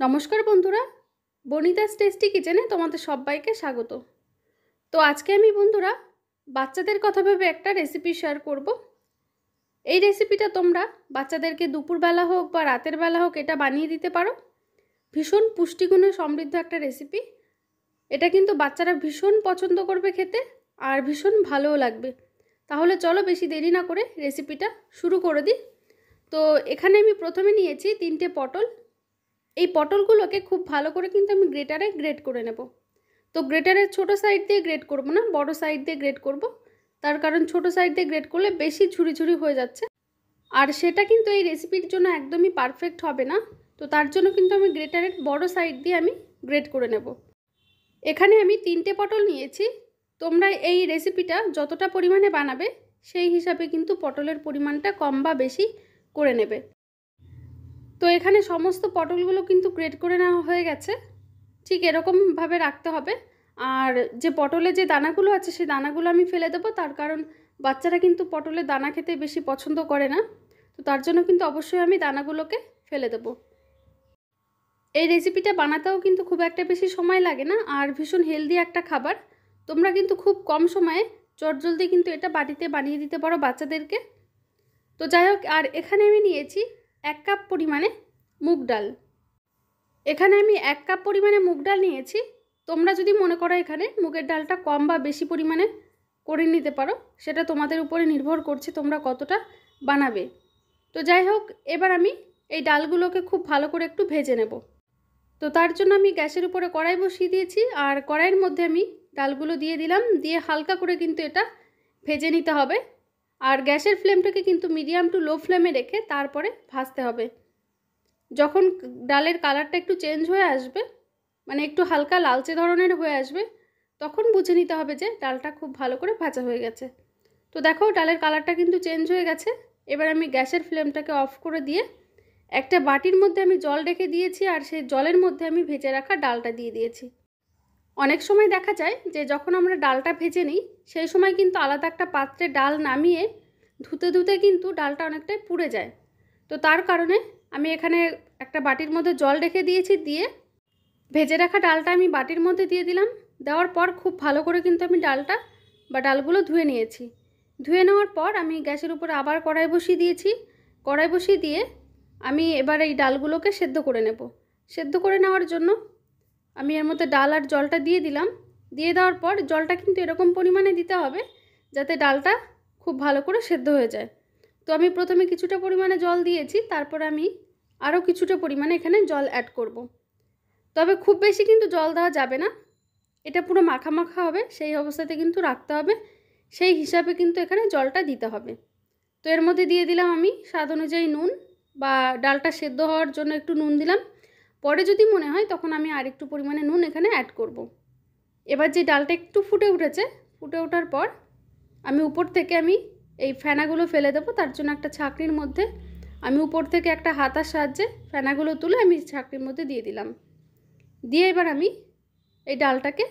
নমস্কার বন্ধুরা। বনিতাস টেস্টি কিচেনে তোমাদের সবাইকে স্বাগত। তো আজকে আমি বন্ধুরা বাচ্চাদের কথা ভেবে একটা রেসিপি শেয়ার করব। এই রেসিপিটা তোমরা বাচ্চাদেরকে দুপুরবেলা হোক বা রাতের বেলা হোক এটা বানিয়ে দিতে পারো। ভীষণ পুষ্টিগুণে সমৃদ্ধ একটা রেসিপি এটা কিন্তু বাচ্চারা ভীষণ পছন্দ করবে খেতে আর ভীষণ ভালোও লাগবে। তাহলে চলো বেশি দেরি না করে রেসিপিটা শুরু করে দিই। তো এখানে আমি প্রথমে নিয়েছি তিনটে পটল এই পটলগুলোকে খুব ভালো করে কিন্তু আমি গ্রেটারে গ্রেট করে নেব। তো গ্রেটারের ছোট সাইড দিয়ে গ্রেট করব না, বড় সাইড দিয়ে গ্রেট করব। তার কারণ ছোট সাইড দিয়ে গ্রেট করলে বেশি ঝুড়ি ঝুড়ি হয়ে যাচ্ছে। আর সেটা কিন্তু এই রেসিপির জন্য একদমই পারফেক্ট হবে না। তো তার জন্য কিন্তু আমি গ্রেটারের বড় সাইড দিয়ে আমি গ্রেট করে নেব। এখানে আমি তিনটে পটল নিয়েছি। তোমরা এই রেসিপিটা যতটা পরিমাণে বানাবে, সেই হিসাবে কিন্তু পটলের পরিমাণটা কম বা বেশি করে নেবে। তো এখানে সমস্ত পটলগুলো কিন্তু গ্রেড করে নেওয়া হয়ে গেছে। ঠিক এরকমভাবে রাখতে হবে। আর যে পটলে যে দানাগুলো আছে, সেই দানাগুলো আমি ফেলে দেবো। তার কারণ বাচ্চারা কিন্তু পটলের দানা খেতে বেশি পছন্দ করে না। তো তার জন্য কিন্তু অবশ্যই আমি দানাগুলোকে ফেলে দেবো। এই রেসিপিটা বানাতেও কিন্তু খুব একটা বেশি সময় লাগে না। আর ভীষণ হেলদি একটা খাবার। তোমরা কিন্তু খুব কম সময়ে চটজলদি কিন্তু এটা বাড়িতে বানিয়ে দিতে পারো বাচ্চাদেরকে। তো যাই হোক, আর এখানে আমি নিয়েছি এক কাপ পরিমাণে মুগ ডাল। এখানে আমি এক কাপ পরিমাণে মুগ ডাল নিয়েছি। তোমরা যদি মনে করো এখানে মুগের ডালটা কম বা বেশি পরিমাণে করে নিতে পারো, সেটা তোমাদের উপরে নির্ভর করছে তোমরা কতটা বানাবে। তো যাই হোক, এবার আমি এই ডালগুলোকে খুব ভালো করে একটু ভেজে নেব। তো তার জন্য আমি গ্যাসের উপরে কড়াই বসিয়ে দিয়েছি, আর কড়াইয়ের মধ্যে আমি ডালগুলো দিয়ে দিলাম। দিয়ে হালকা করে কিন্তু এটা ভেজে নিতে হবে। আর গ্যাসের ফ্লেমটাকে কিন্তু মিডিয়াম টু লো ফ্লেমে রেখে তারপরে ভাজতে হবে। যখন ডালের কালারটা একটু চেঞ্জ হয়ে আসবে মানে একটু হালকা লালচে ধরনের হয়ে আসবে, তখন বুঝে নিতে হবে যে ডালটা খুব ভালো করে ভাজা হয়ে গেছে। তো দেখো, ডালের কালারটা কিন্তু চেঞ্জ হয়ে গেছে। এবার আমি গ্যাসের ফ্লেমটাকে অফ করে দিয়ে একটা বাটির মধ্যে আমি জল রেখে দিয়েছি, আর সেই জলের মধ্যে আমি ভেজে রাখা ডালটা দিয়ে দিয়েছি। অনেক সময় দেখা যায় যে যখন আমরা ডালটা ভেজে নিই, সেই সময় কিন্তু আলাদা একটা পাত্রে ডাল নামিয়ে ধুতে ধুতে কিন্তু ডালটা অনেকটাই পুড়ে যায়। তো তার কারণে আমি এখানে একটা বাটির মধ্যে জল রেখে দিয়েছি, দিয়ে ভেজে রাখা ডালটা আমি বাটির মধ্যে দিয়ে দিলাম। দেওয়ার পর খুব ভালো করে কিন্তু আমি ডালটা বা ডালগুলো ধুয়ে নিয়েছি। ধুয়ে নেওয়ার পর আমি গ্যাসের উপরে আবার কড়াই বসিয়ে দিয়েছি। কড়াই বসিয়ে দিয়ে আমি এবার এই ডালগুলোকে সেদ্ধ করে নেব। সেদ্ধ করে নেওয়ার জন্য আমি এর মধ্যে ডাল আর জলটা দিয়ে দিলাম। দিয়ে দেওয়ার পর জলটা কিন্তু এরকম পরিমাণে দিতে হবে যাতে ডালটা খুব ভালো করে সেদ্ধ হয়ে যায়। তো আমি প্রথমে কিছুটা পরিমাণে জল দিয়েছি, তারপর আমি আরও কিছুটা পরিমাণে এখানে জল অ্যাড করব। তবে খুব বেশি কিন্তু জল দেওয়া যাবে না। এটা পুরো মাখা মাখা হবে, সেই অবস্থাতে কিন্তু রাখতে হবে। সেই হিসাবে কিন্তু এখানে জলটা দিতে হবে। তো এর মধ্যে দিয়ে দিলাম আমি স্বাদ অনুযায়ী নুন বা ডালটা সেদ্ধ হওয়ার জন্য একটু নুন দিলাম। পরে যদি মনে হয় তখন আমি আর একটু পরিমাণে নুন এখানে অ্যাড করব। এবার যে ডালটা একটু ফুটে উঠেছে, ফুটে ওঠার পর আমি উপর থেকে আমি এই ফেনাগুলো ফেলে দেবো। তার জন্য একটা ছাকনির মধ্যে আমি উপর থেকে একটা হাতার সাহায্যে ফেনাগুলো তুলে আমি ছাকনির মধ্যে দিয়ে দিলাম। দিয়ে এবার আমি এই ডালটাকে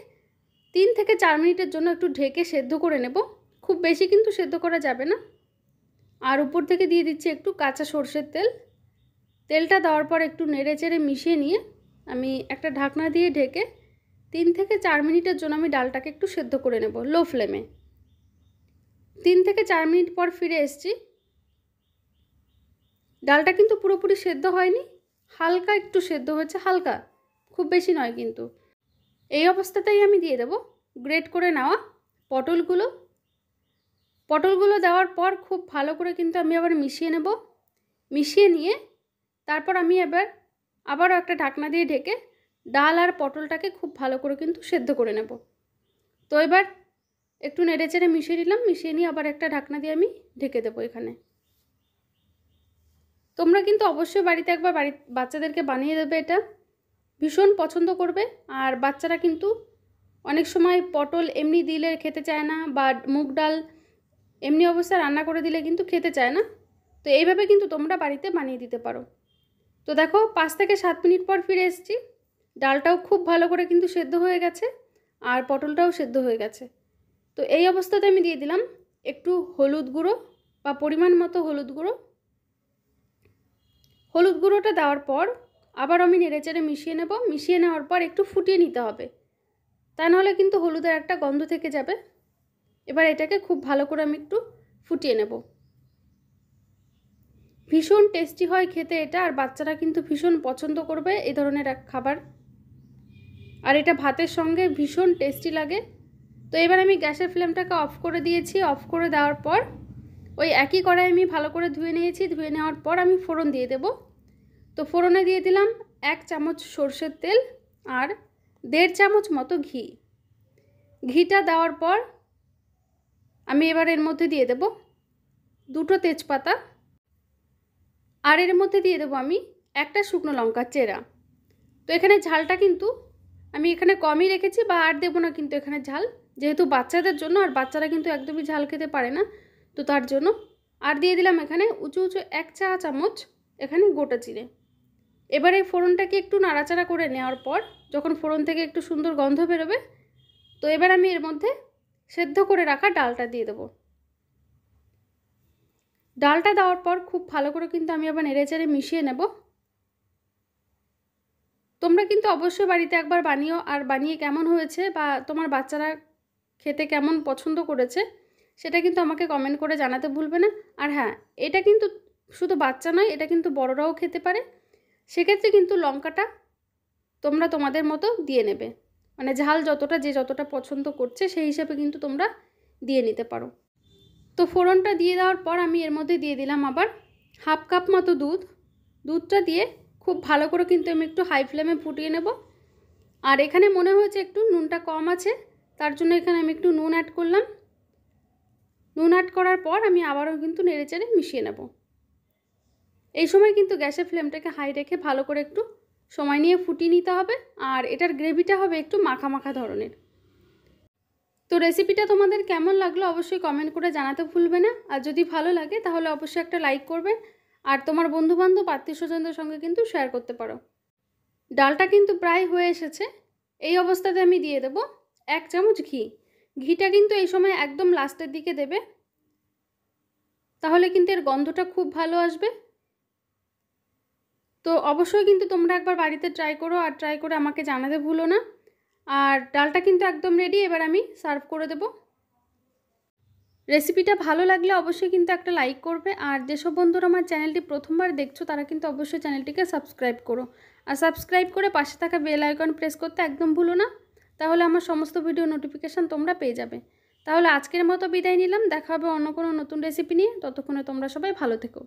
তিন থেকে চার মিনিটের জন্য একটু ঢেকে সেদ্ধ করে নেব। খুব বেশি কিন্তু সেদ্ধ করা যাবে না। আর উপর থেকে দিয়ে দিচ্ছি একটু কাঁচা সর্ষের তেল। তেলটা দেওয়ার পর একটু নেড়ে চেড়ে মিশিয়ে নিয়ে আমি একটা ঢাকনা দিয়ে ঢেকে তিন থেকে চার মিনিটের জন্য আমি ডালটাকে একটু সেদ্ধ করে নেব লো ফ্লেমে। তিন থেকে চার মিনিট পর ফিরে এসছি। ডালটা কিন্তু পুরোপুরি সেদ্ধ হয়নি, হালকা একটু সেদ্ধ হয়েছে, হালকা, খুব বেশি নয় কিন্তু। এই অবস্থাতেই আমি দিয়ে দেব গ্রেট করে নেওয়া পটলগুলো। পটলগুলো দেওয়ার পর খুব ভালো করে কিন্তু আমি আবার মিশিয়ে নেব। মিশিয়ে নিয়ে তারপর আমি এবার আবারও একটা ঢাকনা দিয়ে ঢেকে ডাল আর পটলটাকে খুব ভালো করে কিন্তু সেদ্ধ করে নেব। তো এবার একটু নেড়ে চেড়ে মিশিয়ে নিলাম, মিশিয়ে নিয়ে আবার একটা ঢাকনা দিয়ে আমি ঢেকে দেবো এখানে। তোমরা কিন্তু অবশ্যই বাড়িতে একবার বাড়ি বাচ্চাদেরকে বানিয়ে দেবে এটা। ভীষণ পছন্দ করবে আর বাচ্চারা কিন্তু অনেক সময় পটল এমনি দিলে খেতে চায় না বা মুগ ডাল এমনি অবস্থায় রান্না করে দিলে কিন্তু খেতে চায় না। তো এইভাবে কিন্তু তোমরা বাড়িতে বানিয়ে দিতে পারো। তো দেখো, পাঁচ থেকে সাত মিনিট পর ফিরে এসেছি। ডালটাও খুব ভালো করে কিন্তু সেদ্ধ হয়ে গেছে আর পটলটাও সেদ্ধ হয়ে গেছে। তো এই অবস্থাতে আমি দিয়ে দিলাম একটু হলুদ গুঁড়ো বা পরিমাণ মতো হলুদ গুঁড়ো। হলুদ গুঁড়োটা দেওয়ার পর আবার আমি নেড়েচেড়ে মিশিয়ে নেব। মিশিয়ে নেওয়ার পর একটু ফুটিয়ে নিতে হবে। তা নাহলে কিন্তু হলুদের একটা গন্ধ থেকে যাবে। এবার এটাকে খুব ভালো করে আমি একটু ফুটিয়ে নেব। ভীষণ টেস্টি হয় খেতে এটা, আর বাচ্চারা কিন্তু ভীষণ পছন্দ করবে এই ধরনের এক খাবার। আর এটা ভাতের সঙ্গে ভীষণ টেস্টি লাগে। তো এবার আমি গ্যাসের ফ্লেমটাকে অফ করে দিয়েছি। অফ করে দেওয়ার পর ওই একই কড়াই আমি ভালো করে ধুয়ে নিয়েছি। ধুয়ে নেওয়ার পর আমি ফোড়ন দিয়ে দেব। তো ফোড়নে দিয়ে দিলাম এক চামচ সর্ষের তেল আর দেড় চামচ মতো ঘি। ঘিটা দেওয়ার পর আমি এবার এর মধ্যে দিয়ে দেব দুটো তেজপাতা। আর এর মধ্যে দিয়ে দেবো আমি একটা শুকনো লঙ্কার চেরা। তো এখানে ঝালটা কিন্তু আমি এখানে কমই রেখেছি বা আর দেবো না কিন্তু এখানে ঝাল। যেহেতু বাচ্চাদের জন্য আর বাচ্চারা কিন্তু একদমই ঝাল খেতে পারে না, তো তার জন্য আর দিয়ে দিলাম এখানে উঁচু উঁচু এক চা চামচ এখানে গোটা চিড়ে এবার এই ফোড়নটাকে একটু নাড়াচাড়া করে নেওয়ার পর যখন ফোড়ন থেকে একটু সুন্দর গন্ধ বেরোবে, তো এবার আমি এর মধ্যে সেদ্ধ করে রাখা ডালটা দিয়ে দেবো। ডালটা দেওয়ার পর খুব ভালো করে কিন্তু আমি আবার নেড়েচেড়ে মিশিয়ে নেব। তোমরা কিন্তু অবশ্যই বাড়িতে একবার বানিও আর বানিয়ে কেমন হয়েছে বা তোমার বাচ্চারা খেতে কেমন পছন্দ করেছে সেটা কিন্তু আমাকে কমেন্ট করে জানাতে ভুলবে না। আর হ্যাঁ এটা কিন্তু শুধু বাচ্চা নয়, এটা কিন্তু বড়রাও খেতে পারে। সেক্ষেত্রে কিন্তু লঙ্কাটা তোমরা তোমাদের মতো দিয়ে নেবে। মানে ঝাল যতটা, যে যতটা পছন্দ করছে সেই হিসাবে কিন্তু তোমরা দিয়ে নিতে পারো। তো ফোড়নটা দিয়ে দেওয়ার পর আমি এর মধ্যে দিয়ে দিলাম আবার হাফ কাপ মতো দুধ। দুধটা দিয়ে খুব ভালো করে কিন্তু আমি একটু হাই ফ্লেমে ফুটিয়ে নেব। আর এখানে মনে হয়েছে একটু নুনটা কম আছে, তার জন্য এখানে আমি একটু নুন অ্যাড করলাম। নুন অ্যাড করার পর আমি আবারও কিন্তু নেড়েচেড়ে মিশিয়ে নেব। এই সময় কিন্তু গ্যাসের ফ্লেমটাকে হাই রেখে ভালো করে একটু সময় নিয়ে ফুটিয়ে নিতে হবে। আর এটার গ্রেভিটা হবে একটু মাখা মাখা ধরনের। তো রেসিপিটা তোমাদের কেমন লাগল অবশ্যই কমেন্ট করে জানাতে ভুলবে না। আর যদি ভালো লাগে, তাহলে অবশ্যই একটা লাইক করবে। আর তোমার বন্ধুবান্ধব আত্মীয় স্বজনদের সঙ্গে কিন্তু শেয়ার করতে পারো। ডালটা কিন্তু প্রায় হয়ে এসেছে। এই অবস্থাতে আমি দিয়ে দেব এক চামচ ঘি। ঘিটা কিন্তু এই সময় একদম লাস্টের দিকে দেবে। তাহলে কিন্তু এর গন্ধটা খুব ভালো আসবে। তো অবশ্যই কিন্তু তোমরা একবার বাড়িতে ট্রাই করো। আর ট্রাই করে আমাকে জানাতে ভুলো না। আর ডালটা কিন্তু একদম রেডি এবার আমি সার্ভ করে দেব। রেসিপিটা ভালো লাগলে অবশ্যই কিন্তু একটা লাইক করবে, আর যেসব বন্ধুরা আমার চ্যানেলটি প্রথমবার দেখছ, তারা কিন্তু অবশ্যই চ্যানেলটিকে সাবস্ক্রাইব করো। আর সাবস্ক্রাইব করে পাশে থাকা বেল আইকন প্রেস করতে একদম ভুলো না, তাহলে আমার সমস্ত ভিডিও নোটিফিকেশান তোমরা পেয়ে যাবে। তাহলে আজকের মতো বিদায় নিলাম, দেখা হবে অন্য কোনো নতুন রেসিপি নিয়ে, ততক্ষণে তোমরা সবাই ভালো থেকো।